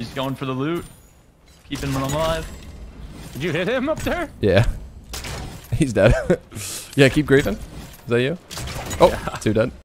He's going for the loot. Keeping him alive. Did you hit him up there? Yeah. He's dead. yeah, keep griefing. Is that you? Oh, two dead.